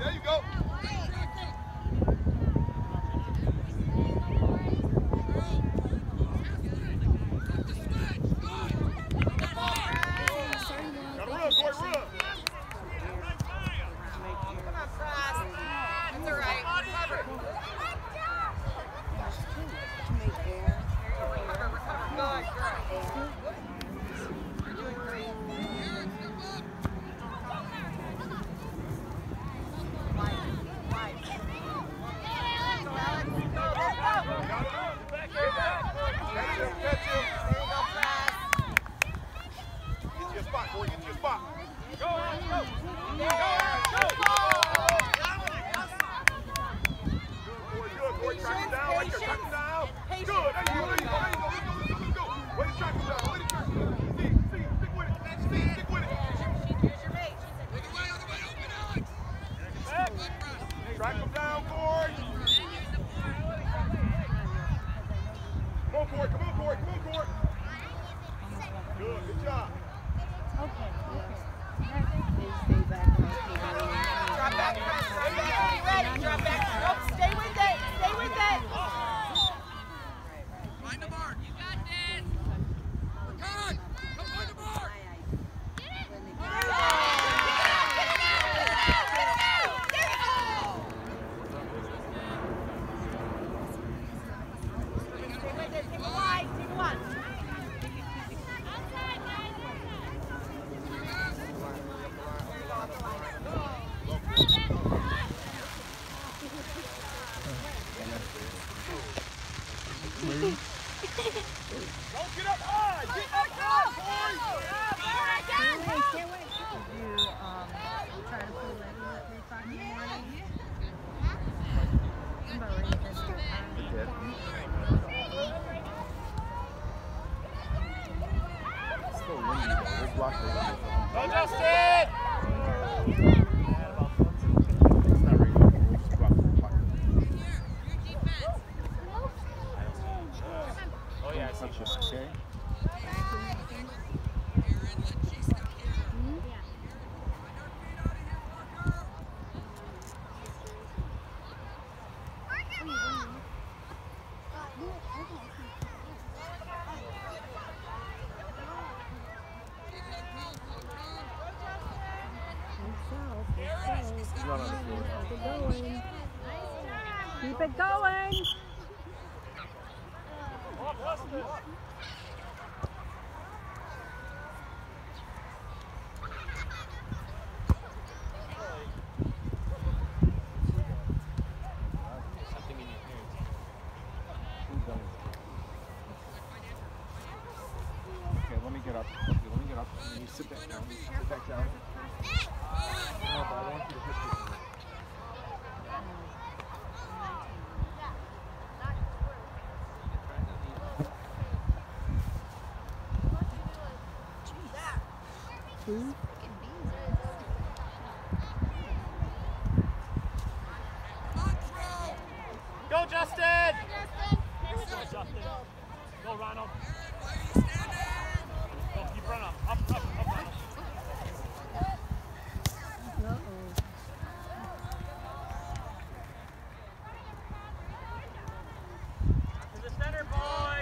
There you go. It. Go, Justin. It's not raining. We'll just block it. Block it. Oh, yeah, I see. Touch it, okay? Aaron, let G step here. He's not on the floor. Keep it going. Keep it going. Who's done it? Okay, let me get up. Let me get up. And you sit back down. Sit back down. No, but I want you to hit this. Go, Justin. Go, Justin. Go, Ronald. Go, keep running up. Up, up, up, Ronald. Uh-oh. To the center, boy.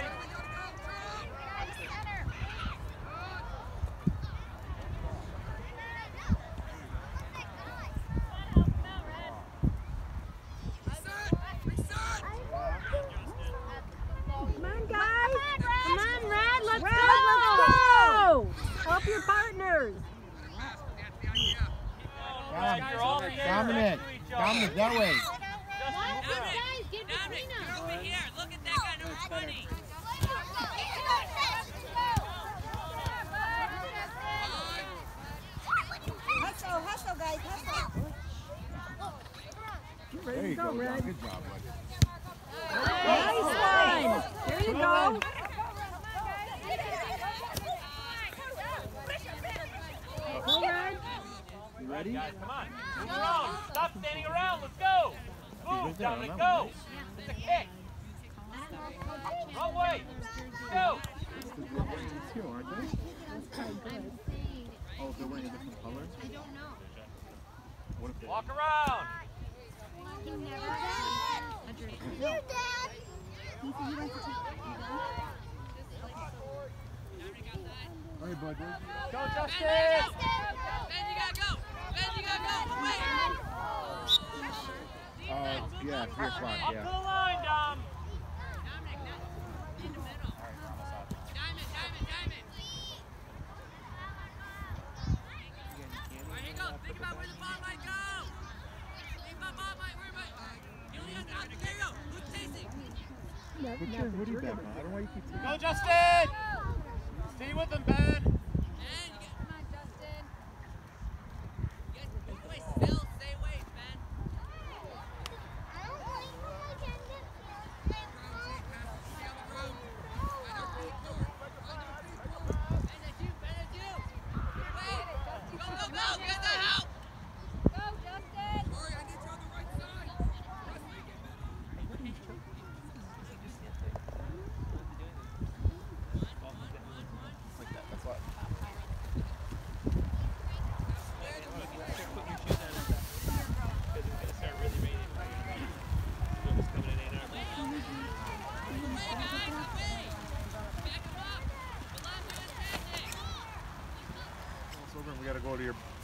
Come on, guys. Come on, Red. Let's go. Let's go. Help your partners. You're all Dominic. next to each other. Dominic, that way. Dominic, Dominic, you're over here. Look at that guy, number 20. Hustle, hustle, guys, hustle. Get There you go. go, Red. Good job, bud. Nice one. There you go. Go, Red. You ready? Guys, come on. Move around. Stop standing around. Let's go. right Move, Dominic. Go. It's a kick. Wrong way. Go. It's two, aren't they? Oh, they're wearing a different color? What if they... Walk around. All right, bud. where's- Go, Justin. Ben, you only have to, there you go. Who's chasing? Put your hoodie back on. I don't know why you keep taking Go, Justin. Stay with him, Ben. Ben, you get, come on, Justin. You guys, move away. Still stay away, Ben. Go, go, go! Get the help! Go, Justin! Corey, I need you on the right side.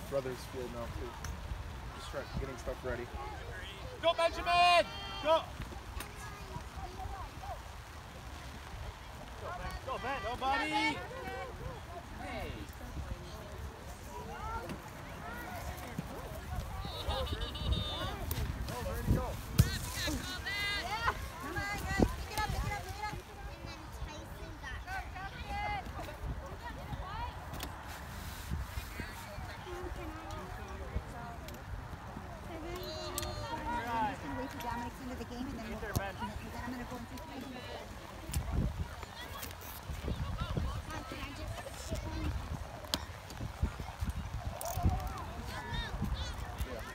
Brother's field now too. Just trying getting stuff ready. Go, Benjamin! Go! Go, Ben! Go, buddy!